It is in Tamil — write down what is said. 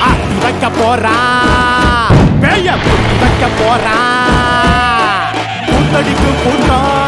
அப்படி வைக்க போறா. பேய புத்தி வைக்க போறா. புத்தடிக்கும் கூட்டம்.